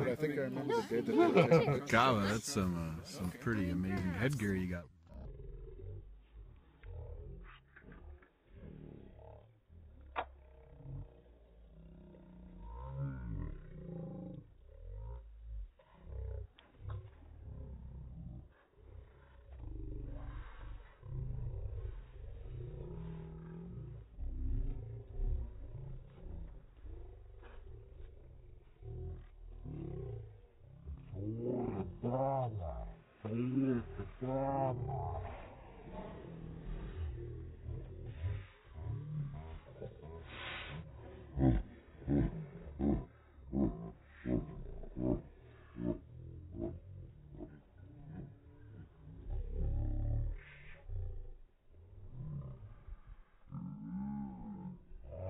but I think I remember the bid that taking that's some uh, some pretty amazing headgear you got. family. He is the family.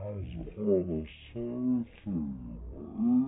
As a former soldier,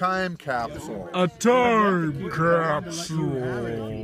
Time capsule. A time capsule.